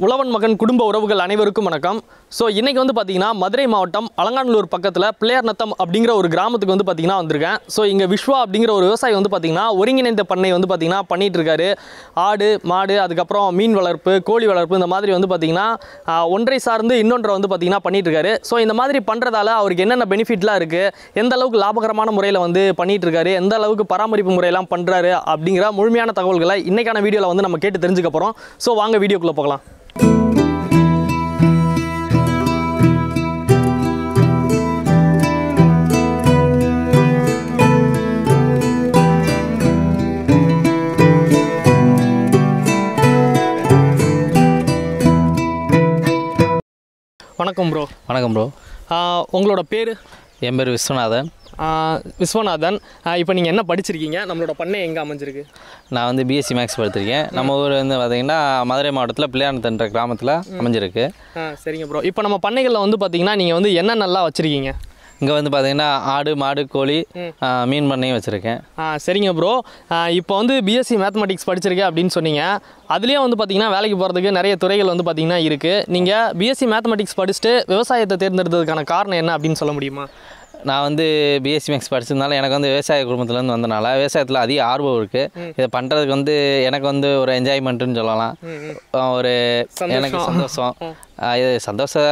உழவன் மகன் குடும்ப உறவுகள் அனைவருக்கும் வணக்கம். ஸோ இன்றைக்கி வந்து பார்த்திங்கன்னா மதுரை மாவட்டம் அலங்காநல்லூர் பக்கத்தில் பிள்ளையார் நத்தம் அப்படிங்கிற ஒரு கிராமத்துக்கு வந்து பார்த்திங்கன்னா வந்திருக்கேன். ஸோ இங்கே விஸ்வா அப்படிங்கிற ஒரு விவசாயி வந்து பார்த்திங்கன்னா ஒருங்கிணைந்த பண்ணை வந்து பார்த்தீங்கன்னா பண்ணிகிட்ருக்காரு ஆடு மாடு அதுக்கப்புறம் மீன் வளர்ப்பு கோழி வளர்ப்பு இந்த மாதிரி வந்து பார்த்தீங்கன்னா ஒன்றை சார்ந்து இன்னொன்றை வந்து பார்த்தீங்கன்னா பண்ணிட்டு ஸோ இந்த மாதிரி பண்ணுறதால அவருக்கு என்னென்ன பெனிஃபிட்லாம் இருக்குது எந்த அளவுக்கு லாபகரமான முறையில் வந்து பண்ணிகிட்ருக்காரு எந்த அளவுக்கு பராமரிப்பு முறையெல்லாம் பண்ணுறாரு அப்படிங்கிற முழுமையான தகவல்களை இன்றைக்கான வீடியோவில் வந்து நம்ம கேட்டு தெரிஞ்சுக்க போகிறோம் ஸோ வாங்க வீடியோக்குள்ளே போகலாம். வணக்கம் ப்ரோ வணக்கம் ப்ரோ உங்களோட பேர்? என் பேர் விஸ்வநாதன். விஸ்வநாதன். இப்போ நீங்கள் என்ன படிச்சிருக்கீங்க? நம்மளோட பண்ணை எங்கே அமைஞ்சிருக்கு? நான் வந்து பிஎஸ்சி மேக்ஸ் படிச்சிருக்கேன் நம்ம ஊர் வந்து பார்த்தீங்கன்னா மதுரை மாவட்டத்தில் பிள்ளையானத்தன்ற கிராமத்தில் அமைஞ்சிருக்கு. சரிங்க ப்ரோ இப்போ நம்ம பண்ணைகளில் வந்து பார்த்தீங்கன்னா நீங்கள் வந்து என்னென்னலாம் வச்சுருக்கீங்க? இங்கே வந்து பார்த்தீங்கன்னா ஆடு மாடு கோழி மீன் பண்ணையும் வச்சுருக்கேன். சரிங்க ப்ரோ இப்போ வந்து பிஎஸ்சி மேத்தமெட்டிக்ஸ் படிச்சிருக்கேன் அப்படின்னு சொன்னீங்க. அதுலேயே வந்து பார்த்தீங்கன்னா வேலைக்கு போகிறதுக்கு நிறைய துறைகள் வந்து பார்த்தீங்கன்னா இருக்குது நீங்கள் பிஎஸ்சி மேத்தமெட்டிக்ஸ் படிச்சுட்டு விவசாயத்தை தேர்ந்தெடுத்ததுக்கான காரணம் என்ன அப்படின்னு சொல்ல முடியுமா? நான் வந்து பிஎஸ்சி மேக்ஸ் படிச்சதுனால எனக்கு வந்து விவசாய குடும்பத்துலேருந்து வந்தனால விவசாயத்தில் அதிக ஆர்வம் இருக்குது இதை பண்ணுறதுக்கு வந்து எனக்கு வந்து ஒரு என்ஜாய்மெண்ட்டுன்னு சொல்லலாம். ஒரு எனக்கு சந்தோஷம். இது சந்தோஷம்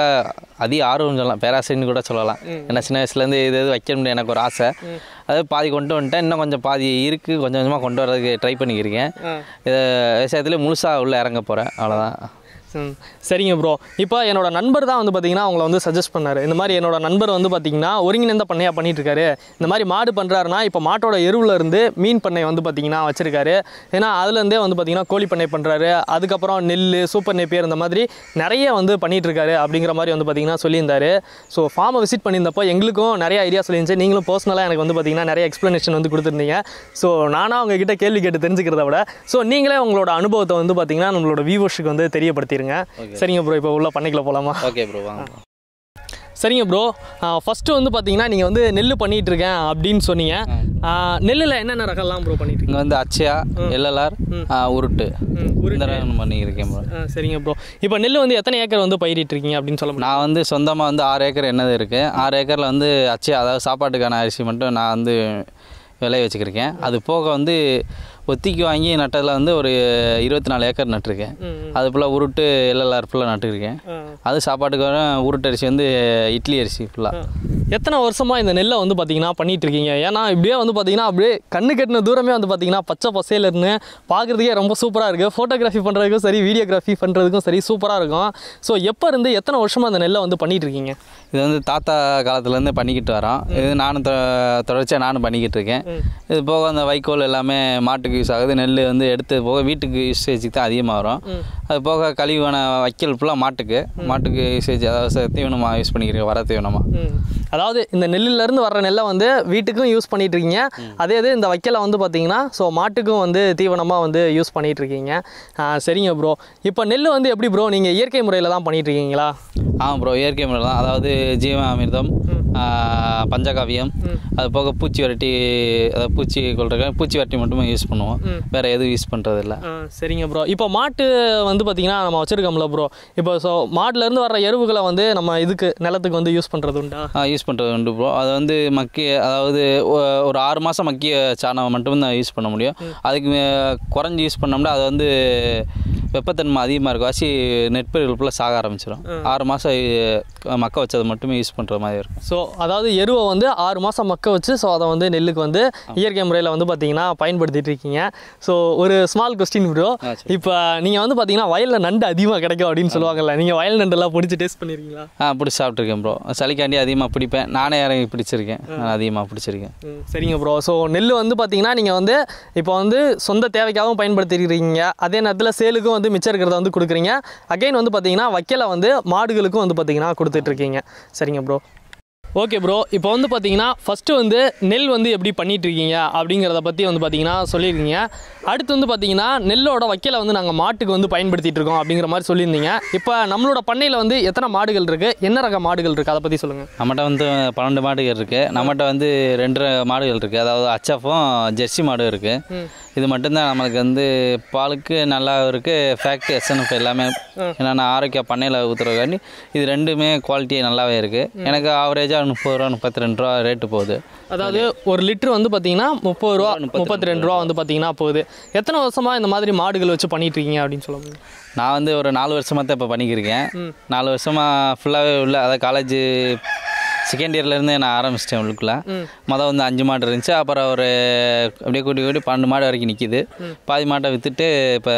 அதிக ஆர்வம் சொல்லலாம். பேராசைன்னு கூட சொல்லலாம். ஏன்னா சின்ன வயசுலேருந்து இது இது வைக்கணும்னு எனக்கு ஒரு ஆசை. அது பாதி கொண்டு வந்துட்டேன். இன்னும் கொஞ்சம் பாதி இருக்குது கொஞ்சம் கொஞ்சமாக கொண்டு வரதுக்கு ட்ரை பண்ணிக்கிருக்கேன். இது விவசாயத்தில் முழுசாக உள்ளே இறங்க போகிறேன் அவ்வளோதான் சரிங்க ப்ரோ இப்போ என்னோட நண்பர் தான் வந்து பார்த்தீங்கன்னா அவங்கள வந்து சஜஸ்ட் பண்ணார். இந்த மாதிரி என்னோட நண்பர் வந்து பார்த்தீங்கன்னா ஒருங்கிணைந்த பண்ணையாக பண்ணிட்டு இருக்காரு இந்த மாதிரி மாடு பண்ணுறாருனா இப்போ மாட்டோட எருவில் இருந்து மீன் பண்ணை வந்து பார்த்தீங்கன்னா வச்சுருக்காரு. ஏன்னா அதுலேருந்தே வந்து பார்த்தீங்கன்னா கோழி பண்ணை பண்ணுறாரு அதுக்கப்புறம் நெல் சூப்பர் நெப்பியர் இந்த மாதிரி நிறைய வந்து பண்ணிகிட்ருக்காரு அப்படிங்கிற மாதிரி வந்து பார்த்தீங்கன்னா சொல்லியிருந்தாரு. ஸோ ஃபார்மை விசிட் பண்ணியிருந்தப்போ எங்களுக்கும் நிறைய ஐடியா சொல்லியிருந்துச்சு. நீங்களும் பர்சனலாக எனக்கு வந்து பார்த்தீங்கன்னா நிறைய எக்ஸ்ப்ளனேஷன் வந்து கொடுத்துருந்தீங்க. ஸோ நானாக கிட்டே கேள்வி கேட்டு தெரிஞ்சுக்கிறத விட ஸோ நீங்களே உங்களோட அனுபவத்தை வந்து பார்த்தீங்கன்னா நம்மளோட வியூவர்ஸுக்கு வந்து தெரியப்படுத்தி தெரியப்படுத்திடுங்க சரிங்க ப்ரோ இப்போ உள்ள பண்ணைக்குள்ள போகலாமா ஓகே ப்ரோ வாங்க. சரிங்க ப்ரோ ஃபஸ்ட்டு வந்து பார்த்தீங்கன்னா நீங்கள் வந்து நெல் பண்ணிட்டு இருக்கேன் அப்படின்னு சொன்னீங்க. நெல்லில் என்னென்ன ரகம்லாம் ப்ரோ பண்ணிட்டு இங்கே வந்து அச்சயா எல்எல்ஆர் உருட்டு. இந்த ரகம் பண்ணியிருக்கேன் ப்ரோ சரிங்க ப்ரோ இப்போ நெல் வந்து எத்தனை ஏக்கர் வந்து பயிரிட்டு இருக்கீங்க அப்படின்னு சொல்ல நான் வந்து சொந்தமாக வந்து ஆறு ஏக்கர் என்னது இருக்குது ஆறு ஏக்கரில் வந்து அச்சயா அதாவது சாப்பாட்டுக்கான அரிசி மட்டும் நான் வந்து விளைய வச்சுக்கிருக்கேன். அது போக வந்து ஒத்திக்கு வாங்கி நட்டதில் வந்து ஒரு இருபத்தி நாலு ஏக்கர் நட்டிருக்கேன். அது ஃபுல்லாக உருட்டு எல்எல்ஆர் ஃபுல்லாக நட்டுருக்கேன். அது சாப்பாட்டுக்கு வர உருட்டு அரிசி வந்து இட்லி அரிசி ஃபுல்லாக எத்தனை வருஷமா இந்த நெல்லை வந்து பார்த்தீங்கன்னா பண்ணிட்டு இருக்கீங்க ஏன்னா இப்படியே வந்து பார்த்தீங்கன்னா அப்படியே கண்ணு கட்டின தூரமே வந்து பார்த்தீங்கன்னா பச்சை பசையில இருந்து பார்க்குறதுக்கே ரொம்ப சூப்பராக இருக்குது ஃபோட்டோகிராஃபி பண்ணுறதுக்கும் சரி வீடியோகிராஃபி பண்ணுறதுக்கும் சரி சூப்பராக இருக்கும். ஸோ எப்போ இருந்து எத்தனை வருஷமா அந்த நெல்லை வந்து பண்ணிட்டு இருக்கீங்க இது வந்து தாத்தா காலத்துலேருந்து பண்ணிக்கிட்டு வரோம். இது நானும் தொடர்ச்சியாக நானும் பண்ணிக்கிட்டு இருக்கேன். இது போக அந்த வைக்கோல் எல்லாமே மாட்டுக்கு யூஸ் ஆகுது. நெல் வந்து எடுத்து போக வீட்டுக்கு யூசேஜுக்கு தான் அதிகமாக வரும். அது போக கழிவான வைக்கல் ஃபுல்லாக மாட்டுக்கு. மாட்டுக்கு யூசேஜ் அதாவது தீவனமாக யூஸ் பண்ணிக்கிறீங்க வர தீவனமாக. அதாவது இந்த நெல்லிலேருந்து வர்ற நெல்லை வந்து வீட்டுக்கும் யூஸ் பண்ணிட்டு இருக்கீங்க அதே இது இந்த வைக்கலை வந்து பார்த்தீங்கன்னா ஸோ மாட்டுக்கும் வந்து தீவனமாக வந்து யூஸ் பண்ணிட்டு இருக்கீங்க ஆ, சரிங்க ப்ரோ இப்போ நெல் வந்து எப்படி ப்ரோ நீங்கள் இயற்கை முறையில் தான் பண்ணிட்டு இருக்கீங்களா ஆமாம் ப்ரோ இயற்கை முறை தான் அதாவது ஜீவாமிர்தம் ஆ, பஞ்சகாவியம். அது போக பூச்சி வரட்டி அதாவது பூச்சி கொள்றதுக்கு பூச்சி வரட்டி மட்டுமே யூஸ் பண்ணுவோம். வேறு எதுவும் யூஸ் பண்ணுறதில்ல ஆ, சரிங்க ப்ரோ இப்போ மாட்டு வந்து பார்த்தீங்கன்னா நம்ம வச்சுருக்கோம்ல ப்ரோ இப்போ ஸோ மாட்டுலேருந்து வர்ற எருவுகளை வந்து நம்ம இதுக்கு நிலத்துக்கு வந்து யூஸ் பண்ணுறது உண்டா? யூஸ் பண்ணுறது உண்டு ப்ரோ அது வந்து மக்கிய அதாவது ஒரு ஆறு மாதம் மக்கிய சாணம் மட்டும்தான் யூஸ் பண்ண முடியும். அதுக்கு குறைஞ்சி யூஸ் பண்ணோம்னா அது வந்து வெப்பத்தன்மை அதிகமாக இருக்கும். வாசி நெற்பயிர்கள் ஃபுல்லாக சாக ஆரம்பிச்சிடும் ஆறு மாதம் மக்க வச்சது மட்டுமே யூஸ் பண்ணுற மாதிரி இருக்கும். ஸோ அதாவது எருவை வந்து ஆறு மாதம் மக்க வச்சு ஸோ அதை வந்து நெல்லுக்கு வந்து இயற்கை முறையில் வந்து பார்த்தீங்கன்னா பயன்படுத்திட்டு இருக்கீங்க. ஸோ ஒரு ஸ்மால் கொஸ்டின் ப்ரோ இப்போ நீங்கள் வந்து பார்த்தீங்கன்னா வயலில் நண்டு அதிகமாக கிடைக்கும் அப்படின்னு சொல்லுவாங்கல்ல நீங்கள் வயல் நண்டெல்லாம் பிடிச்சி டேஸ்ட் பண்ணிருக்கீங்களா? ஆ பிடிச்சி சாப்பிட்ருக்கேன் ப்ரோ சளிக்காண்டி அதிகமாக பிடிப்பேன். நானே இறங்கி பிடிச்சிருக்கேன். நான் அதிகமாக பிடிச்சிருக்கேன். சரிங்க ப்ரோ ஸோ நெல் வந்து பார்த்தீங்கன்னா நீங்கள் வந்து இப்போ வந்து சொந்த தேவைக்காகவும் பயன்படுத்திருக்கீங்க அதே நேரத்தில் சேலுக்கும் வந்து மிச்சம் இருக்கிறத வந்து கொடுக்குறீங்க. அகைன் வந்து பார்த்தீங்கன்னா வைக்கலை வந்து மாடுகளுக்கும் வந்து பார்த்தீங்கன்னா கொடுத்துட்ருக்கீங்க. சரிங்க ப்ரோ ஓகே ப்ரோ இப்போ வந்து பார்த்தீங்கன்னா ஃபஸ்ட்டு வந்து நெல் வந்து எப்படி பண்ணிட்டு இருக்கீங்க அப்படிங்கிறத பற்றி வந்து பார்த்தீங்கன்னா சொல்லியிருக்கீங்க. அடுத்து வந்து பார்த்தீங்கன்னா நெல்லோட வைக்கலை வந்து நாங்கள் மாட்டுக்கு வந்து பயன்படுத்திட்டு இருக்கோம் அப்படிங்கிற மாதிரி சொல்லியிருந்தீங்க. இப்போ நம்மளோட பண்ணையில் வந்து எத்தனை மாடுகள் இருக்குது என்ன ரக மாடுகள் இருக்குது அதை பற்றி சொல்லுங்கள் நம்மகிட்ட வந்து பன்னெண்டு மாடுகள் இருக்குது நம்மகிட்ட வந்து ரெண்டு மாடுகள் இருக்குது அதாவது அச்சஃபும் ஜெர்சி மாடும் இருக்குது இது மட்டும்தான் நம்மளுக்கு வந்து பாலுக்கு நல்லா இருக்குது ஃபேக்ட் எஸ்என்எஃப் எல்லாமே என்னென்ன ஆரோக்கிய பண்ணையில் ஊற்றுறதுக்காண்டி இது ரெண்டுமே குவாலிட்டி நல்லாவே இருக்குது எனக்கு ஆவரேஜாக முப்பது ரூபா முப்பத்தி ரெண்டு ரூபா ரேட்டு போகுது. அதாவது ஒரு லிட்டர் வந்து பார்த்தீங்கன்னா முப்பது ரூபா முப்பத்தி ரெண்டு ரூபா வந்து பார்த்தீங்கன்னா போகுது. எத்தனை வருஷமாக இந்த மாதிரி மாடுகள் வச்சு பண்ணிட்டு இருக்கீங்க அப்படின்னு சொல்ல நான் வந்து ஒரு நாலு வருஷமாக தான் இப்போ பண்ணிக்கிருக்கேன் நாலு வருஷமாக ஃபுல்லாகவே உள்ள அதாவது காலேஜ் செகண்ட் இயர்லேருந்து நான் ஆரம்பிச்சிட்டேன் உள்ளுக்குள்ள. மொதல் வந்து அஞ்சு மாடு இருந்துச்சு. அப்புறம் ஒரு அப்படியே கூட்டி கூட்டி பன்னெண்டு மாடு வரைக்கும் நிற்கிது பாதி மாட்டை விற்றுட்டு இப்போ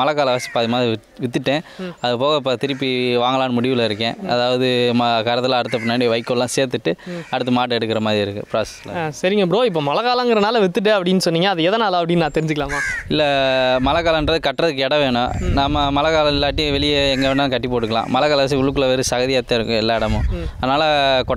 மழை கால வச்சு பாதி மாடு விற்றுட்டேன் அது போக இப்போ திருப்பி வாங்கலான்னு முடிவில் இருக்கேன். அதாவது ம கரத்தில் அடுத்த பின்னாடி வைக்கோல்லாம் சேர்த்துட்டு அடுத்து மாடு எடுக்கிற மாதிரி இருக்குது ப்ராசஸில் சரிங்க ப்ரோ இப்போ மழை காலங்கிறனால வித்துட்டு அப்படின்னு சொன்னீங்க. அது எதனால் அப்படின்னு நான் தெரிஞ்சுக்கலாமா? இல்லை மழை காலன்றது கட்டுறதுக்கு இடம் வேணும். நம்ம மழை காலம் இல்லாட்டி வெளியே எங்கே வேணாலும் கட்டி போட்டுக்கலாம். மழை காலம் வச்சு உள்ளுக்குள்ளே வெறும் சகதியாக தான் இருக்கும் எல்லா இடமும். அதனால்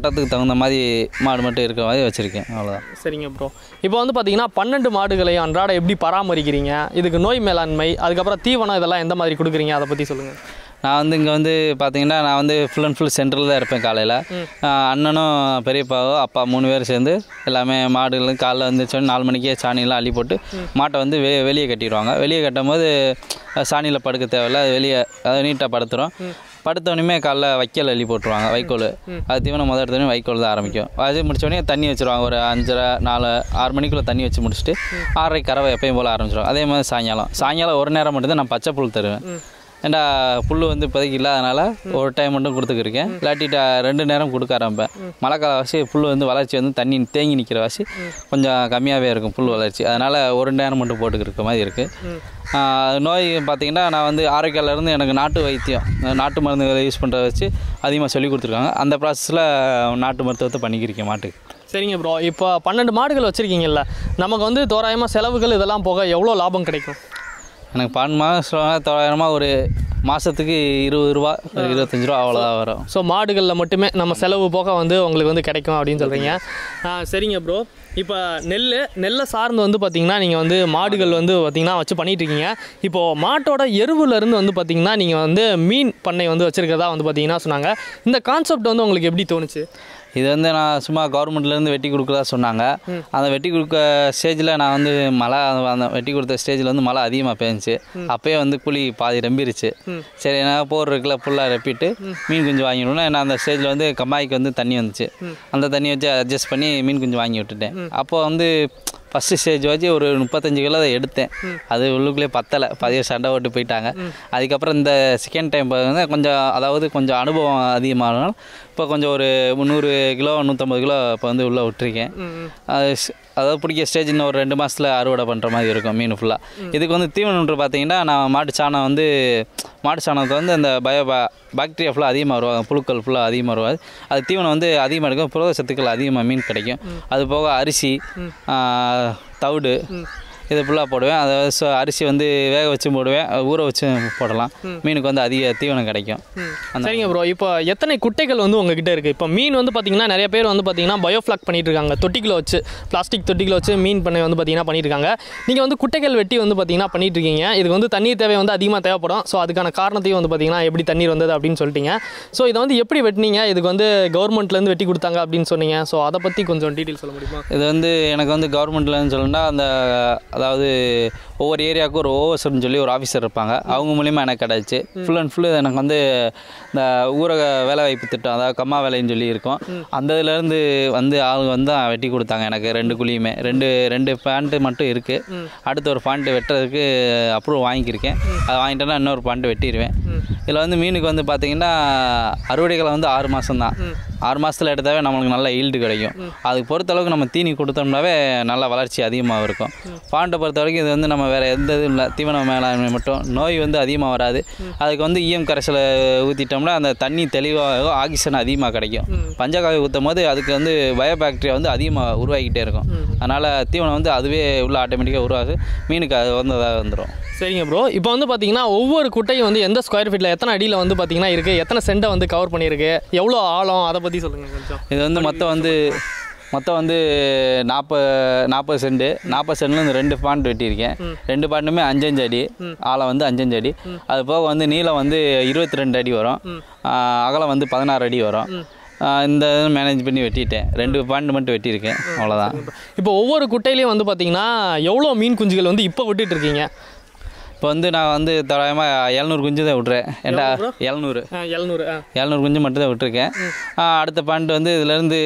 கொட்டத்துக்கு தகுந்த மாதிரி மாடு மட்டும் இருக்கிற மாதிரி வச்சுருக்கேன். அவ்வளோதான் சரிங்க ப்ரோ இப்போ வந்து பார்த்தீங்கன்னா பன்னெண்டு மாடுகளை அன்றாட எப்படி பராமரிக்கிறீங்க? இதுக்கு நோய் மேலாண்மை அதுக்கப்புறம் தீவனம் இதெல்லாம் எந்த மாதிரி கொடுக்குறீங்க? அதை பற்றி சொல்லுங்கள் நான் வந்து இங்கே வந்து பார்த்தீங்கன்னா நான் வந்து ஃபுல் அண்ட் ஃபுல் சென்டரில் தான் இருப்பேன் காலையில். அண்ணனும் பெரியப்பாவும் அப்பா மூணு பேர் சேர்ந்து எல்லாமே மாடுகளும் காலைல வந்துச்சோன்னு நாலு மணிக்கே சாணியெல்லாம் அள்ளி போட்டு மாட்டை வந்து வெ வெளியே கட்டிடுவாங்க. வெளியே கட்டும் போது சாணியில் படுக்க தேவையில்ல. அது வெளியே அதை நீட்டாக படுத்துகிறோம் படுத்தோடனே காலைல வைக்கோல் அள்ளி போட்டுருவாங்க வைக்கோல். அது தீவனம் முதல் எடுத்தோடனே வைக்கோல் தான் ஆரம்பிக்கும். அது முடிச்சோடனே தண்ணி வச்சுருவாங்க ஒரு அஞ்சரை நாலு ஆறு மணிக்குள்ளே தண்ணி வச்சு முடிச்சுட்டு ஆறரை கறவை எப்பயும் போல் ஆரம்பிச்சிடும் அதே மாதிரி சாயங்காலம். சாயங்காலம் ஒரு நேரம் மட்டும்தான் நான் பச்சை புல் தருவேன். ஏன்டா புல் வந்து இப்போதைக்கு இல்லாதனால ஒரு டைம் மட்டும் கொடுத்துக்கிருக்கேன். இல்லாட்டிட்டு ரெண்டு நேரம் கொடுக்க ஆரம்பிப்பேன். மழை கால வாசி புல் வந்து வளர்ச்சி வந்து தண்ணி தேங்கி நிற்கிற வாசி கொஞ்சம் கம்மியாகவே இருக்கும் புல் வளர்ச்சி. அதனால் ஒரு நேரம் மட்டும் போட்டுக்கிருக்க மாதிரி இருக்குது நோய் பார்த்திங்கன்னா நான் வந்து ஆரோக்கியாலேருந்து எனக்கு நாட்டு வைத்தியம் நாட்டு மருந்துகளை யூஸ் பண்ணுறத வச்சு அதிகமாக சொல்லி கொடுத்துருக்காங்க. அந்த ப்ராசஸில் நாட்டு மருத்துவத்தை பண்ணிக்கிருக்கேன் மாட்டுக்கு. சரிங்க ப்ரோ இப்போ பன்னெண்டு மாடுகள் வச்சுருக்கீங்கல்ல நமக்கு வந்து தோராயமாக செலவுகள் இதெல்லாம் போக எவ்வளோ லாபம் கிடைக்கும்? எனக்கு பன்னெண்டு மாதம் தொள்ளாயிரமாக ஒரு மாதத்துக்கு இருபது ரூபா ஒரு இருபத்தஞ்சி ரூபா அவ்வளோதான் வரும். ஸோ மாடுகளில் மட்டுமே நம்ம செலவு போக வந்து உங்களுக்கு வந்து கிடைக்கும் அப்படின்னு சொல்கிறீங்க சரிங்க ப்ரோ இப்போ நெல் நெல்லை சார்ந்து வந்து பார்த்தீங்கன்னா நீங்கள் வந்து மாடுகள் வந்து பார்த்தீங்கன்னா வச்சு பண்ணிட்டு இருக்கீங்க. இப்போது மாட்டோட எருவுலேருந்து வந்து பார்த்தீங்கன்னா நீங்கள் வந்து மீன் பண்ணை வந்து வச்சுருக்கிறதா வந்து பார்த்தீங்கன்னா சொன்னாங்க. இந்த கான்செப்ட் வந்து உங்களுக்கு எப்படி தோணுச்சு? இது வந்து நான் சும்மா கவர்மெண்ட்லேருந்து வெட்டி கொடுக்குறதா சொன்னாங்க. அந்த வெட்டி கொடுக்க ஸ்டேஜில் நான் வந்து மழை அந்த வெட்டி கொடுத்த ஸ்டேஜில் வந்து மழை அதிகமாக பேஞ்சிச்சு. அப்போயே வந்து குழி பாதி ரெம்பிருச்சு. சரி நான் போர் இருக்குல்ல ஃபுல்லாக ரெப்பிட்டு மீன் குஞ்சு வாங்கிடணும் நான் அந்த ஸ்டேஜில் வந்து கம்மாய்க்கு வந்து தண்ணி வந்துச்சு. அந்த தண்ணி வச்சு அட்ஜஸ்ட் பண்ணி மீன் குஞ்சு வாங்கி விட்டுட்டேன். அப்போ வந்து ஃபஸ்ட்டு ஸ்டேஜ் வச்சு ஒரு முப்பத்தஞ்சு கிலோ அதை எடுத்தேன். அது உள்ளுக்குள்ளே பத்தலை. பதிவு சண்டை ஓட்டு போயிட்டாங்க. அதுக்கப்புறம் இந்த செகண்ட் டைம் வந்து கொஞ்சம் அதாவது கொஞ்சம் அனுபவம் அதிகமானாலும் இப்போ கொஞ்சம் ஒரு முந்நூறு கிலோ நூற்றம்பது கிலோ இப்போ வந்து உள்ளே விட்டுருக்கேன். அதாவது பிடிக்க ஸ்டேஜ் இன்னும் ஒரு ரெண்டு மாதத்தில் அறுவடை பண்ணுற மாதிரி இருக்கும் மீன் ஃபுல்லாக இதுக்கு வந்து தீவனம்ன்று பார்த்தீங்கன்னா நான் மாட்டு சாணம் வந்து மாட்டு சாணத்தை வந்து அந்த பயோ பா பாக்டீரியா ஃபுல்லாக அதிகமாக வருவாங்க புழுக்கள் ஃபுல்லாக அதிகமாக வருவாது அது தீவனம் வந்து அதிகமாக இருக்கும் புரத சத்துக்கள் அதிகமாக மீன் கிடைக்கும். அது போக அரிசி தவிடு இது ஃபுல்லாக போடுவேன். அதாவது ச- அரிசி வந்து வேக வச்சு போடுவேன். ஊற வச்சு போடலாம். மீனுக்கு வந்து அதிக தீவனம் கிடைக்கும். சரிங்க ப்ரோ இப்போ எத்தனை குட்டைகள் வந்து உங்ககிட்ட இருக்குது இப்போ மீன் வந்து பார்த்தீங்கன்னா நிறைய பேர் வந்து பார்த்தீங்கன்னா பயோஃப்ளாக் பண்ணிட்டு இருக்காங்க. தொட்டிக்குள்ள வச்சு பிளாஸ்டிக் தொட்டிக்குள்ள வச்சு மீன் பண்ணை வந்து பார்த்தீங்கன்னா பண்ணிட்டு இருக்காங்க. நீங்கள் வந்து குட்டைகள் வெட்டி வந்து பார்த்தீங்கன்னா பண்ணிட்டு இருக்கீங்க. இதுக்கு வந்து தண்ணீர் தேவை வந்து அதிகமாக தேவைப்படும். ஸோ அதுக்கான காரணத்தையும் வந்து பார்த்தீங்கன்னா எப்படி தண்ணீர் வந்தது அப்படின்னு சொல்லிட்டீங்க. ஸோ இதை வந்து எப்படி வெட்டினீங்க? இதுக்கு வந்து கவர்மெண்ட்லேருந்து வெட்டி கொடுத்தாங்க அப்படின்னு சொன்னீங்க. ஸோ அதை பற்றி கொஞ்சம் டீட்டெயில் சொல்ல முடியுமா? இது வந்து எனக்கு வந்து கவர்மெண்ட்லன்னு சொல்லணும்னா அந்த அதாவது ஒவ்வொரு ஏரியாவுக்கும் ஒரு ஓவர்ஸ்னு சொல்லி ஒரு ஆஃபீஸர் இருப்பாங்க. அவங்க மூலிமா எனக்கு கிடச்சி. ஃபுல் அண்ட் ஃபுல் எனக்கு வந்து இந்த ஊரக வேலைவாய்ப்பு திட்டம் அதாவது கம்மா வேலைன்னு சொல்லி இருக்கும். அந்த இதுலேருந்து வந்து ஆளுங்க வந்து வெட்டி கொடுத்தாங்க எனக்கு ரெண்டு குழியுமே. ரெண்டு ரெண்டு பேண்ட்டு மட்டும் இருக்குது அடுத்து ஒரு பாண்ட்டு வெட்டுறதுக்கு அப்ரூவ் வாங்கியிருக்கேன். அதை வாங்கிட்டேன்னா இன்னொரு பாயிண்ட் வெட்டிடுவேன் இதில் வந்து மீனுக்கு வந்து பார்த்தீங்கன்னா அறுவடைகளை வந்து ஆறு மாதம் தான் ஆறு மாதத்தில் எடுத்தாவே நம்மளுக்கு நல்ல ஈல்டு கிடைக்கும். அதுக்கு பொறுத்த அளவுக்கு நம்ம தீனி கொடுத்தோம்னாவே நல்ல வளர்ச்சி அதிகமாக இருக்கும். பாண்ட் பொறுத்த வரைக்கும் இது வந்து நம்ம வேறு எந்த இதுவும் இல்லை. தீவன மேலாண்மை மட்டும். நோய் வந்து அதிகமாக வராது. அதுக்கு வந்து ஈயம் கரைசலை ஊற்றிட்டோம்னா அந்த தண்ணி தெளிவாக ஆக்சிஜன் அதிகமாக கிடைக்கும். பஞ்சகாவி ஊற்றும் போது அதுக்கு வந்து பயோபாக்டீரியா வந்து அதிகமாக உருவாகிக்கிட்டே இருக்கும். அதனால் தீவனம் வந்து அதுவே உள்ள ஆட்டோமேட்டிக்காக உருவாகு மீனுக்கு அது வந்து அதாக வந்துடும் சரிங்க ப்ரோ இப்போ வந்து பார்த்தீங்கன்னா ஒவ்வொரு குட்டையும் வந்து எந்த ஸ்கொயர் ஃபீட்டில் எத்தனை அடியில் வந்து பார்த்தீங்கன்னா இருக்குது எத்தனை சென்டை வந்து கவர் பண்ணியிருக்கு? எவ்வளோ ஆழம்? அதை பற்றி சொல்லுங்கள் கொஞ்சம். இது வந்து மொத்தம் வந்து மொத்தம் வந்து நாற்பது நாற்பது சென்ட் நாற்பது சென்ட்ல இந்த ரெண்டு பாண்ட் வெட்டியிருக்கேன். ரெண்டு பாண்டுமே அஞ்சஞ்சு அடி. ஆழம் வந்து அஞ்சஞ்சு அடி. அது போக வந்து நீளம் வந்து இருபத்தி ரெண்டு அடி வரும். அகலம் வந்து பதினாறு அடி வரும். இந்த மேனேஜ் பண்ணி வெட்டிட்டேன். ரெண்டு பாண்ட் மட்டும் வெட்டியிருக்கேன். அவ்வளோதான் இப்போ ஒவ்வொரு குட்டையிலையும் வந்து பார்த்தீங்கன்னா எவ்வளோ மீன் குஞ்சுகள் வந்து இப்போ விட்டுட்டு இருக்கீங்க? இப்போ வந்து நான் வந்து தோராயமாக எழுநூறு குஞ்சு தான் விட்றேன் ஏன்டா எழுநூறு. எழுநூறு எழுநூறு குஞ்சு மட்டும் தான் விட்டுருக்கேன். அடுத்த பாண்ட் வந்து இதுலேருந்து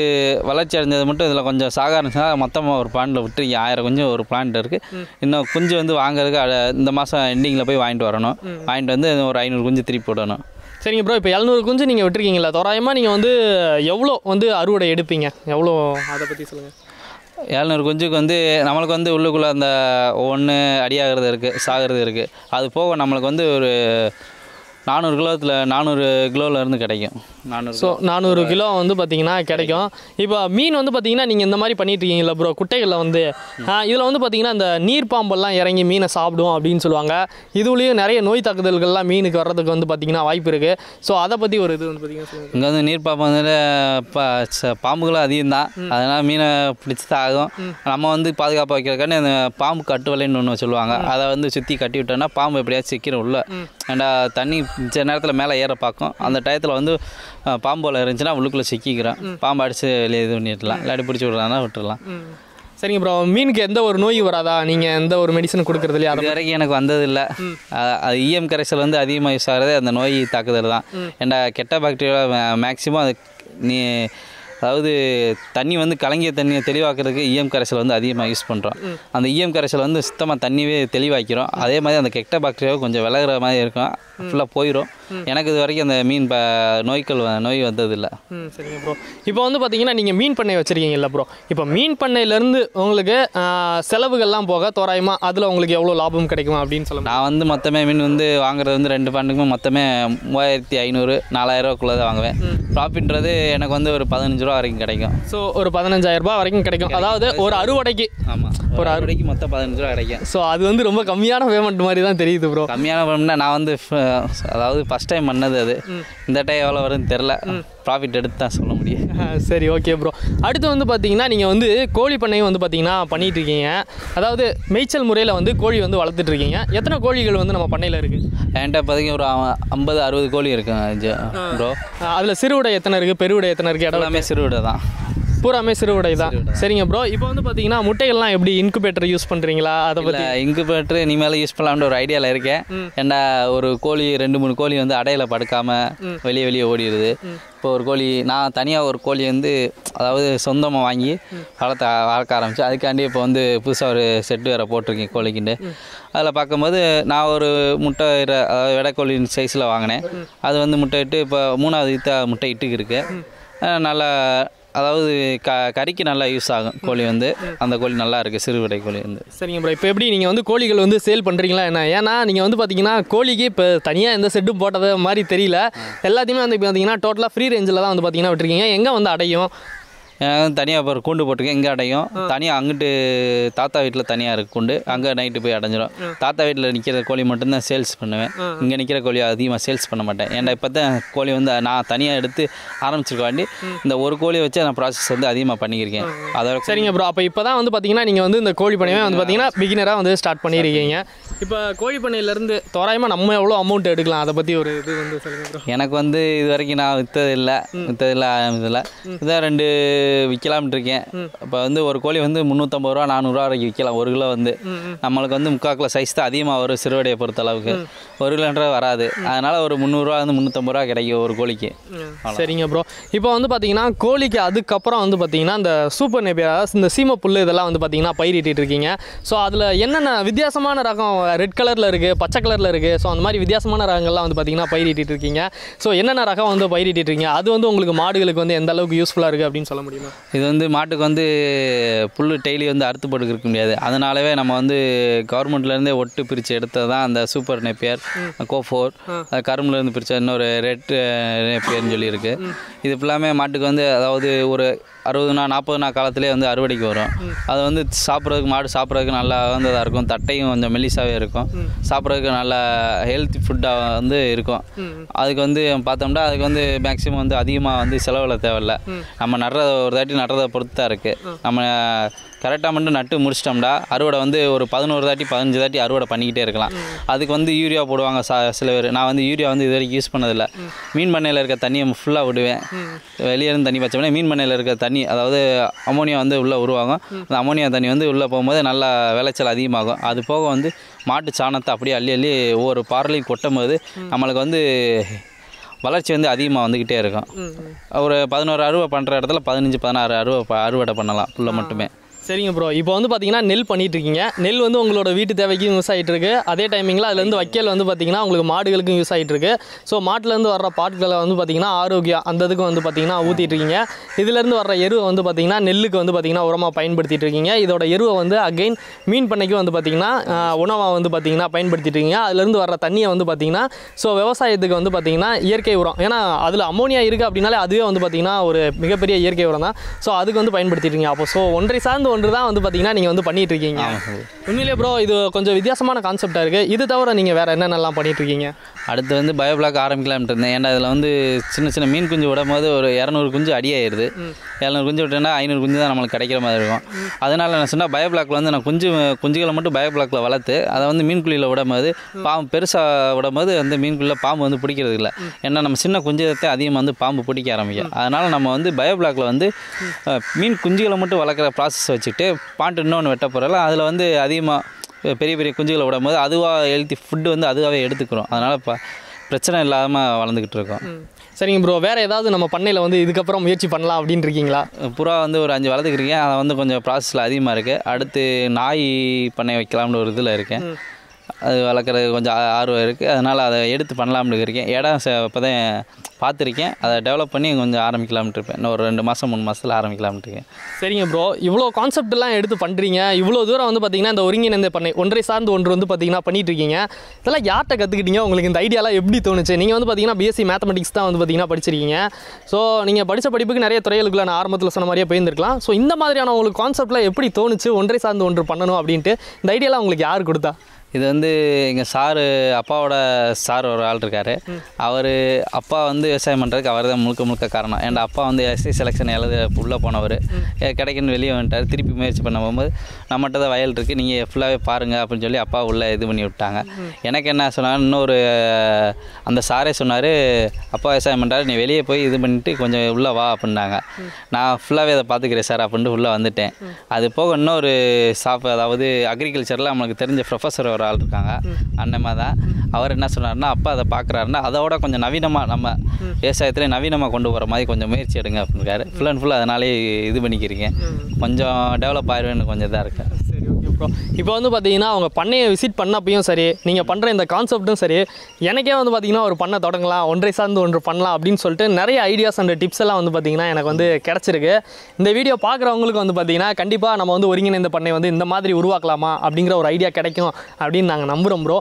வளர்ச்சி அடைஞ்சது மட்டும் இதில் கொஞ்சம் சாக மொத்தமாக ஒரு பாண்டில் விட்டுருக்கேன். ஆயிரம் குஞ்சு ஒரு பிளான்ட் இருக்குது இன்னும் குஞ்சு வந்து வாங்குறதுக்கு இந்த மாதம் எண்டிங்கில் போய் வாங்கிட்டு வரணும். வாங்கிட்டு வந்து ஒரு ஐநூறு குஞ்சு திருப்பி போடணும். சரிங்க ப்ரோ இப்போ எழுநூறு குஞ்சு நீங்கள் விட்டுருக்கீங்களா தோராயமாக நீங்கள் வந்து எவ்வளோ வந்து அறுவடை எடுப்பீங்க? எவ்வளோ அதை பற்றி சொல்லுங்கள் ஏழ்நூறு குஞ்சுக்கு வந்து நம்மளுக்கு வந்து உள்ளுக்குள்ளே அந்த ஒன்று அடியாகிறது இருக்குது சாகிறது இருக்குது அது போக நம்மளுக்கு வந்து ஒரு நானூறு கிலோத்தில் நானூறு கிலோவில் இருந்து கிடைக்கும். ஸோ நானூறு கிலோ வந்து பார்த்தீங்கன்னா கிடைக்கும். இப்போ மீன் வந்து பார்த்தீங்கன்னா நீங்கள் இந்த மாதிரி பண்ணிட்டு இருக்கீங்களா ப்ரோ குட்டைகளில் வந்து. இதில் வந்து பார்த்தீங்கன்னா இந்த நீர் பாம்பெல்லாம் இறங்கி மீனை சாப்பிடும் அப்படின்னு சொல்லுவாங்க. இதுலேயும் நிறைய நோய் தாக்குதல்கள்லாம் மீனுக்கு வர்றதுக்கு வந்து பார்த்தீங்கன்னா வாய்ப்பு இருக்குது ஸோ அதை பற்றி ஒரு இது வந்து பார்த்தீங்கன்னா இங்கே வந்து நீர் பாம்பு வந்து பாம்புகளும் அதிகம் தான். அதனால் மீனை பிடிச்சி தான் ஆகும். நம்ம வந்து பாதுகாப்பாக வைக்கிறதுக்காண்டி அந்த பாம்பு கட்டு வலைன்னு ஒன்று சொல்லுவாங்க அதை வந்து சுற்றி கட்டி விட்டோம்னா பாம்பு எப்படியாச்சும் சிக்கிரும் உள்ள ஏண்டா தண்ணி சில நேரத்தில் மேலே ஏற பார்க்கும். அந்த டயத்தில் வந்து அஹ், பாம்பு வலை இருந்துச்சுன்னா உள்ளுக்குள்ளே சிக்கிக்கிறோம் பாம்பு அடித்து வெளியே இது பண்ணிடலாம். இல்லாட்டி பிடிச்சி விட்றாங்கன்னா விட்டுறலாம் சரிங்க ப்ரோ மீனுக்கு எந்த ஒரு நோய் வராதா? நீங்கள் எந்த ஒரு மெடிசன் கொடுக்குறது இல்லையா? அதை வரைக்கும் எனக்கு வந்ததில்லை. அது இஎம் கரைசல் வந்து அதிகமாக யூஸ் ஆகிறது அந்த நோய் தாக்குதல் தான். ஏண்டா கெட்ட பாக்டீரியா மேக்ஸிமம் அது நீ அதாவது தண்ணி வந்து கலங்கிய தண்ணியை தெளிவாக்குறதுக்கு இஎம் கரைசல் வந்து அதிகமாக யூஸ் பண்ணுறோம் அந்த இஎம் கரைசல் வந்து சுத்தமாக தண்ணியே தெளிவாக்கிறோம். அதே மாதிரி அந்த கெட்ட பாக்டீரியாவை கொஞ்சம் விலகுற மாதிரி இருக்கும். ஃபுல்லாக போயிடும் எனக்கு இது வரைக்கும் அந்த மீன் ப நோய்கள் நோய் வந்ததில்லை. சரிங்க ப்ரோ இப்போ வந்து பார்த்தீங்கன்னா நீங்கள் மீன் பண்ணை வச்சுருக்கீங்கல்ல ப்ரோ இப்போ மீன் பண்ணையிலேருந்து உங்களுக்கு செலவுகள்லாம் போக தோராயமாக அதில் உங்களுக்கு எவ்வளோ லாபம் கிடைக்கும் அப்படின்னு சொல்ல நான் வந்து மொத்தமே மீன் வந்து வாங்குறது வந்து ரெண்டு பாண்டுக்குமே மொத்தமே மூவாயிரத்தி ஐநூறு நாலாயிரரூவாக்குள்ளே தான் வாங்குவேன். ப்ராஃபிட்ன்றது எனக்கு வந்து ஒரு பதினஞ்சு ரூபா வரைக்கும் கிடைக்கும். ஸோ ஒரு 15000 ரூபாய் வரைக்கும் கிடைக்கும். அதாவது ஒரு அறுவடைக்கு. ஆமாம் ஒரு அறுவடைக்கு மொத்தம் பதினஞ்சு ரூபா கிடைக்கும். ஸோ அது வந்து ரொம்ப கம்மியான பேமெண்ட் மாதிரி தான் தெரியுது ப்ரோ கம்மியான பணம்னா நான் வந்து அதாவது ஃபஸ்ட் டைம் பண்ணது அது. இந்த டைம் எவ்வளோ வரும்னு தெரில ப்ராஃபிட் எடுத்து தான் சொல்ல முடியும். சரி ஓகே ப்ரோ அடுத்து வந்து பார்த்தீங்கன்னா நீங்கள் வந்து கோழி பண்ணையும் வந்து பார்த்தீங்கன்னா பண்ணிட்டு இருக்கீங்க. அதாவது மேய்ச்சல் முறையில் வந்து கோழி வந்து வளர்த்துட்டு இருக்கீங்க. எத்தனை கோழிகள் வந்து நம்ம பண்ணையில் இருக்குது என்கிட்ட இப்போதைக்கு ஒரு ஐம்பது அறுபது கோழி இருக்குங்க ப்ரோ அதில் சிறுவிடை எத்தனை இருக்குது பெருவிடை எத்தனை இருக்குது எல்லாமே சிறுவிடை தான். பூராமே சிறுவிடை தான். சரிங்க ப்ரோ இப்போ வந்து பார்த்தீங்கன்னா முட்டைகள்லாம் எப்படி இன்குபேட்டர் யூஸ் பண்ணுறீங்களா அதை பற்றி இன்குபேட்டர் இனிமேல் யூஸ் பண்ணலாம்னு ஒரு ஐடியாவில் இருக்கேன். ஏன்னா ஒரு கோழி ரெண்டு மூணு கோழி வந்து அடையில படுக்காம வெளியே வெளியே ஓடிடுது. இப்போ ஒரு கோழி நான் தனியாக ஒரு கோழி வந்து அதாவது சொந்தமாக வாங்கி வளர்த்த வளர்க்க ஆரம்பித்தேன் அதுக்காண்டி இப்போ வந்து புதுசாக ஒரு செட்டு வேறு போட்டிருக்கேன் கோழிக்குண்டு. அதில் பார்க்கும்போது நான் ஒரு முட்டை அதாவது வெடைக்கோழின் சைஸில் வாங்கினேன். அது வந்து முட்டை இட்டு இப்போ மூணாவது ஈத்த முட்டை இட்டுக்கு இருக்கு. அஹ் நல்லா அதாவது க கறிக்கு நல்லா யூஸ் ஆகும் கோழி வந்து. அந்த கோழி நல்லா இருக்குது சிறுவிடை கோழி வந்து. சரிங்க ப்ரோ இப்போ எப்படி நீங்கள் வந்து கோழிகள் வந்து சேல் பண்ணுறீங்களா என்ன? ஏன்னா நீங்கள் வந்து பார்த்தீங்கன்னா கோழிக்கு இப்போ தனியாக எந்த செட்டும் போட்டது மாதிரி தெரியல. எல்லாத்தையுமே வந்து இப்போ பார்த்தீங்கன்னா டோட்டலாக ஃப்ரீ ரேஞ்சில் தான் வந்து பார்த்தீங்கன்னா விட்டுருக்கீங்க. எங்கே வந்து அடையும்? எனக்கு தனியாக ஒரு கூண்டு போட்டிருக்கேன் இங்கே அடையும். தனியாக அங்கிட்டு தாத்தா வீட்டில் தனியாக இருக்கு கூண்டு. அங்கே நைட்டு போய் அடைஞ்சிரும். தாத்தா வீட்டில் நிற்கிற கோழி மட்டும்தான் சேல்ஸ் பண்ணுவேன். இங்கே நிற்கிற கோழி அதிகமாக சேல்ஸ் பண்ண மாட்டேன். ஏன்டா இப்போ தான் கோழி வந்து நான் தனியாக எடுத்து ஆரம்பிச்சிருக்காண்டி இந்த ஒரு கோழியை வச்சு நான் ப்ராசஸ் வந்து அதிகமாக பண்ணியிருக்கேன் அதோட சரிங்க ப்ரோ அப்போ இப்போ தான் வந்து பார்த்தீங்கன்னா நீங்கள் வந்து இந்த கோழி பண்ணையை வந்து பார்த்தீங்கன்னா பிகினராக வந்து ஸ்டார்ட் பண்ணியிருக்கீங்க இப்போ கோழி பண்ணையிலேருந்து தோராயமாக நம்ம எவ்வளோ அமௌண்ட் எடுக்கலாம்? அதை பற்றி ஒரு இது வந்து சொல்லுங்கள் எனக்கு வந்து இது வரைக்கும் நான் விற்றது இல்லை விற்றது இல்லை ஆரம்பிச்சதில்ல இதான் ரெண்டு விற்கலாம்னு இருக்கேன் இப்போ வந்து ஒரு கோழி வந்து முந்நூற்றம்பது ரூபா நானூறுரூவா வரைக்கும் விற்கலாம். ஒரு கிலோ வந்து நம்மளுக்கு வந்து முக்கால் கிலோ சைஸ் தான் அதிகமாக வரும் சிறுவடையை பொறுத்த அளவுக்கு. ஒரு கிலோன்ற வராது. அதனால் ஒரு முந்நூறுரூவா வந்து முந்நூற்றம்பது ரூபா கிடைக்கும் ஒரு கோழிக்கு. சரிங்க ப்ரோ இப்போ வந்து பார்த்தீங்கன்னா கோழிக்கு அதுக்கப்புறம் வந்து பார்த்தீங்கன்னா இந்த சூப்பர் நெபியாஸ் இந்த சீம புல் இதெல்லாம் வந்து பார்த்தீங்கன்னா இருக்கீங்க. ஸோ அதில் என்னென்ன வித்தியாசமான ரகம் ரெட் கலரில் இருக்குது பச்சை கலரில் இருக்குது ஸோ அந்த மாதிரி வித்தியாசமான ரகங்கள்லாம் வந்து பார்த்தீங்கன்னா பயிரிட்டிட்டு இருக்கீங்க. ஸோ என்னென்ன ரகம் வந்து பயிரிட்டிட்டு இருக்கீங்க? அது வந்து உங்களுக்கு மாடுகளுக்கு வந்து எந்த அளவுக்கு யூஸ்ஃபுல்லாக இருக்குது அப்படின்னு சொல்ல முடியுமா? இது வந்து மாட்டுக்கு வந்து புல் டெய்லி வந்து அறுத்து போட்டு இருக்க முடியாது. அதனாலவே நம்ம வந்து கவர்மெண்ட்லேருந்தே ஒட்டு பிரித்து எடுத்தது தான் அந்த சூப்பர் நெப்பியர் கோஃபோர் கரும்புலேருந்து பிரித்த இன்னொரு ரெட் நெப்பியர்னு சொல்லியிருக்கு. இது ஃபுல்லாமே மாட்டுக்கு வந்து அதாவது ஒரு அறுபது நாள் நாற்பது நாள் காலத்திலே வந்து அறுவடைக்கு வரும். அது வந்து சாப்பிட்றதுக்கு மாடு சாப்பிட்றதுக்கு நல்லா வந்ததாக இருக்கும். தட்டையும் கொஞ்சம் மெல்லிசாவே இருக்கும். சாப்பிட்றதுக்கு நல்லா ஹெல்த்தி ஃபுட்டாக வந்து இருக்கும். அதுக்கு வந்து பார்த்தோம்னா அதுக்கு வந்து மேக்ஸிமம் வந்து அதிகமாக வந்து செலவில் தேவையில்ல. நம்ம நடுறத ஒரு தாட்டி நடுறதை பொறுத்து தான் இருக்குது நம்ம கரெக்டாக மட்டும் நட்டு முடிச்சிட்டோம்னா அறுவடை வந்து ஒரு பதினோரு தாட்டி பதினஞ்சு தாட்டி அறுவடை பண்ணிக்கிட்டே இருக்கலாம். அதுக்கு வந்து யூரியா போடுவாங்க சா சில பேர். நான் வந்து யூரியா வந்து இது வரைக்கும் யூஸ் பண்ணதில்லை மீன் பண்ணையில் இருக்க தண்ணியை ஃபுல்லாக விடுவேன். வெளியே இருந்து தண்ணி வச்சோம்னா மீன் பண்ணையில் இருக்க தண்ணி அதாவது அமோனியா வந்து உள்ளே உருவாகும். அந்த அமோனியா தண்ணி வந்து உள்ளே போகும்போது நல்லா விளைச்சல் அதிகமாகும். அது போக வந்து மாட்டு சாணத்தை அப்படியே அள்ளி அள்ளி ஒவ்வொரு பார்லையும் கொட்டும் போது நம்மளுக்கு வந்து வளர்ச்சி வந்து அதிகமாக வந்துக்கிட்டே இருக்கும். ஒரு பதினோரு அறுவை பண்ணுற இடத்துல பதினஞ்சு பதினாறு அறுவை அறுவடை பண்ணலாம். புல்லை மட்டுமே. சரிங்க ப்ரோ இப்போ வந்து பார்த்தீங்கன்னா நெல் பண்ணிட்டு இருக்கீங்க நெல் வந்து உங்களோட வீட்டு தேவைக்கும் யூஸ் ஆகிட்டு இருக்கு அதே டைமிங்கில் அதுலேருந்து வைக்கல் வந்து பார்த்தீங்கன்னா உங்களுக்கு மாடுகளுக்கும் யூஸ் ஆகிட்டு இருக்கு ஸோ மாட்டிலேருந்து வர்ற பாட்களை வந்து பார்த்தீங்கன்னா ஆரோக்கியம் அந்த இதுக்கு வந்து பார்த்தீங்கன்னா ஊற்றிட்டு இருக்கீங்க இதுலேருந்து வர்ற எருவை வந்து பார்த்தீங்கன்னா நெல்லுக்கு வந்து பார்த்தீங்கன்னா உரமாக பயன்படுத்திட்டு இருக்கீங்க இதோட எருவை வந்து அகைன் மீன் பண்ணைக்கு வந்து பார்த்தீங்கன்னா உணவாக வந்து பார்த்தீங்கன்னா பயன்படுத்திட்டு இருக்கீங்க அதுலேருந்து வர்ற தண்ணியை வந்து பார்த்தீங்கன்னா ஸோ விவசாயத்துக்கு வந்து பார்த்தீங்கன்னா இயற்கை உரம். ஏன்னா அதில் அமோனியா இருக்குது அப்படின்னாலே அதுவே வந்து பார்த்தீங்கன்னா ஒரு மிகப்பெரிய இயற்கை உரம் தான் ஸோ அதுக்கு வந்து பயன்படுத்திட்டு இருக்கீங்க அப்போ. ஸோ ஒன்றை சார்ந்து ஒன்று தான் வந்து பார்த்தீங்கன்னா நீங்கள் வந்து பண்ணிட்டு இருக்கீங்க உண்மையிலே ப்ரோ இது கொஞ்சம் வித்தியாசமான கான்செப்டாக இருக்குது இது தவிர நீங்கள் வேறு என்னென்னலாம் பண்ணிட்டு இருக்கீங்க அடுத்து வந்து பயோ பிளாக் ஆரம்பிக்கலாம்னு இருந்தேன். ஏன்னா இதில் வந்து சின்ன சின்ன மீன் குஞ்சு விடும் போது ஒரு இரநூறு குஞ்சு அடியாயிருது இரநூறு குஞ்சு விட்டோன்னா ஐநூறு குஞ்சு தான் நம்மளுக்கு கிடைக்கிற மாதிரி இருக்கும். அதனால் நான் சொன்னால் பயோ பிளாக்ல வந்து நான் குஞ்சு குஞ்சுகளை மட்டும் பயோ பிளாக்ல வளர்த்து அதை வந்து மீன் குழியில் விடும் போது பாம்பு பெருசாக விடும் போது அந்த மீன் குழியில் பாம்பு வந்து பிடிக்கிறது இல்லை. ஏன்னா நம்ம சின்ன குஞ்சத்தை அதிகமாக வந்து பாம்பு பிடிக்க ஆரம்பிக்கும். அதனால் நம்ம வந்து பயோ பிளாக்ல வந்து மீன் குஞ்சுகளை மட்டும் வளர்க்குற ப்ராசஸ் வச்சுட்டு பாண்ட் இன்னொன்று வெட்ட போகிறல அதில் வந்து அதிகமாக பெரிய பெரிய குஞ்சுகளை விடும்போது அதுவாக ஹெல்த்தி ஃபுட்டு வந்து அதுவாகவே எடுத்துக்கிறோம். அதனால் இப்போ பிரச்சனை இல்லாமல் வளர்ந்துக்கிட்டு இருக்கோம். சரிங்க ப்ரோ வேறு ஏதாவது நம்ம பண்ணையில் வந்து இதுக்கப்புறம் முயற்சி பண்ணலாம் அப்படின்னு இருக்கீங்களா? புறா வந்து ஒரு அஞ்சு வளர்த்துக்கிறீங்க அதை வந்து கொஞ்சம் ப்ராசஸில் அதிகமாக இருக்குது அடுத்து நாய் பண்ணை வைக்கலாம்னு ஒரு இதில் இருக்கேன். அது வளர்க்குறது கொஞ்சம் ஆர்வம் இருக்குது அதனால் அதை எடுத்து பண்ணலாம்னு இருக்கேன். இடம் இப்போ தான் பார்த்துருக்கேன். அதை டெவலப் பண்ணி கொஞ்சம் ஆரம்பிக்கலாம்னு இருப்பேன் இன்னும் ஒரு ரெண்டு மாதம் மூணு மாதத்தில் ஆரம்பிக்கலாம்னு இருக்கேன். சரிங்க ப்ரோ இவ்வளோ கான்செப்ட்லாம் எடுத்து பண்ணுறீங்க இவ்வளோ தூரம் வந்து பார்த்தீங்கன்னா இந்த ஒருங்கிணைந்த பண்ணை ஒன்றை சார்ந்து ஒன்று வந்து பார்த்தீங்கன்னா பண்ணிகிட்ருக்கீங்க இருக்கீங்க. இதெல்லாம் யார்கிட்ட கற்றுக்கிட்டீங்க உங்களுக்கு இந்த ஐடியாலாம் எப்படி தோணுச்சு? நீங்கள் வந்து பார்த்தீங்கன்னா பிஎஸ்சி மேத்தமெட்டிக்ஸ் தான் வந்து பார்த்தீங்கன்னா படிச்சிருக்கீங்க. ஸோ நீங்கள் படித்த படிப்புக்கு நிறைய துறைகளுக்குள்ள நான் ஆரம்பத்தில் சொன்ன மாதிரியே போயிருந்துருக்கலாம். ஸோ இந்த மாதிரியான உங்களுக்கு கான்செப்ட்லாம் எப்படி தோணுச்சு? ஒன்றை சார்ந்து ஒன்று பண்ணணும் அப்படின்ட்டு இந்த ஐடியாலாம் உங்களுக்கு யார் கொடுத்தா? இது வந்து எங்கள் சாரு அப்பாவோட சார் ஒரு ஆள் இருக்கார். அவர் அப்பா வந்து விவசாயம் பண்ணுறதுக்கு அவர் தான் முழுக்க முழுக்க காரணம். என் அப்பா வந்து எஸ்சி செலெக்ஷன் எழுத உள்ளே போனவர். கிடைக்குன்னு வெளியே வந்துட்டார். திருப்பி முயற்சி பண்ண போகும்போது நம்மகிட்ட தான் வயல் இருக்குது நீங்கள் ஃபுல்லாகவே பாருங்கள் அப்படின்னு சொல்லி அப்பா உள்ளே இது பண்ணி விட்டாங்க. எனக்கு என்ன சொன்னாங்க இன்னொரு அந்த சாரே சொன்னார் அப்பா விவசாயம் பண்ணுறாரு நீ வெளியே போய் இது பண்ணிட்டு கொஞ்சம் உள்ளே வா அப்படின்னாங்க. நான் ஃபுல்லாகவே அதை பார்த்துக்கிறேன் சார் அப்படின்ட்டு உள்ளே வந்துட்டேன். அது போக இன்னொரு ஷாப் அதாவது அக்ரிகல்ச்சரில் நம்மளுக்கு தெரிஞ்ச ப்ரொஃபஸர் ஒரு ஆள் இருக்காங்க அண்ணமா தான் அவர் என்ன சொன்னார்னா அப்பா அதை பார்க்குறாருன்னா அதோட கொஞ்சம் நவீனமாக நம்ம விவசாயத்தில் நவீனமாக கொண்டு போகிற மாதிரி கொஞ்சம் முயற்சி எடுங்க அப்படின்றாரு ஃபுல் அண்ட் ஃபுல் அதனாலே இது பண்ணிக்கிறீங்க. கொஞ்சம் டெவலப் ஆயிடுவேன்னு கொஞ்சம் இதாக ஓகே ப்ரோ இப்போ வந்து பார்த்தீங்கன்னா அவங்க பண்ணையை விசிட் பண்ணப்பையும் சரி நீங்கள் பண்ணுற இந்த கான்செப்ட்டும் சரி எனக்கே வந்து பார்த்தீங்கன்னா ஒரு பண்ணை தொடங்கலாம் ஒன்றை சார்ந்து ஒன்று பண்ணலாம் அப்படின்னு சொல்லிட்டு நிறைய ஐடியாஸ் அண்ட் டிப்ஸ் எல்லாம் வந்து பார்த்தீங்கன்னா எனக்கு வந்து கிடச்சிருக்கு. இந்த வீடியோ பார்க்குறவங்களுக்கு வந்து பார்த்தீங்கன்னா கண்டிப்பாக நம்ம வந்து ஒருங்கிணைந்த பண்ணை வந்து இந்த மாதிரி உருவாக்கலாமா அப்படிங்கிற ஒரு ஐடியா கிடைக்கும் அப்படின்னு நாங்கள் நம்புகிறோம் ப்ரோ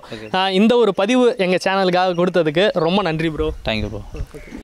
இந்த ஒரு பதிவு எங்கள் சேனலுக்காக கொடுத்ததுக்கு ரொம்ப நன்றி ப்ரோ தேங்க்யூ ப்ரோ